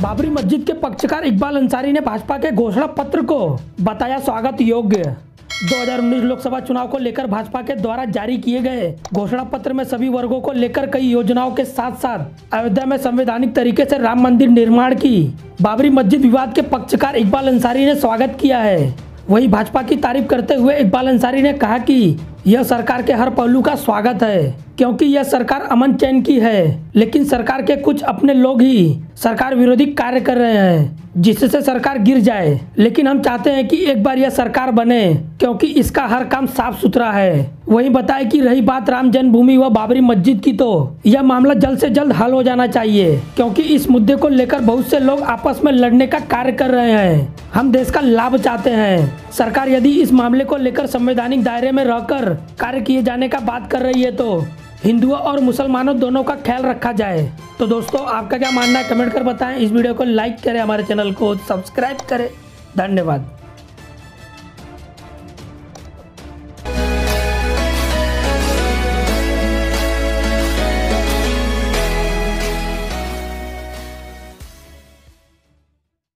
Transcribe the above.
बाबरी मस्जिद के पक्षकार इकबाल अंसारी ने भाजपा के घोषणा पत्र को बताया स्वागत योग्य। 2019 लोकसभा चुनाव को लेकर भाजपा के द्वारा जारी किए गए घोषणा पत्र में सभी वर्गों को लेकर कई योजनाओं के साथ साथ अयोध्या में संवैधानिक तरीके से राम मंदिर निर्माण की बाबरी मस्जिद विवाद के पक्षकार इकबाल अंसारी ने स्वागत किया है। वहीं भाजपा की तारीफ़ करते हुए इकबाल अंसारी ने कहा कि यह सरकार के हर पहलू का स्वागत है, क्योंकि यह सरकार अमन चैन की है। लेकिन सरकार के कुछ अपने लोग ही सरकार विरोधी कार्य कर रहे हैं, जिससे सरकार गिर जाए। लेकिन हम चाहते हैं कि एक बार यह सरकार बने, क्योंकि इसका हर काम साफ़ सुथरा है। वहीं बताए कि रही बात राम जन्मभूमि व बाबरी मस्जिद की तो यह मामला जल्द से जल्द हल हो जाना चाहिए, क्योंकि इस मुद्दे को लेकर बहुत से लोग आपस में लड़ने का कार्य कर रहे हैं। हम देश का लाभ चाहते हैं। सरकार यदि इस मामले को लेकर संवैधानिक दायरे में रहकर कार्य किए जाने का बात कर रही है तो हिंदुओं और मुसलमानों दोनों का ख्याल रखा जाए। तो दोस्तों, आपका क्या मानना है? कमेंट कर बताएँ। इस वीडियो को लाइक करें, हमारे चैनल को सब्सक्राइब करें। धन्यवाद।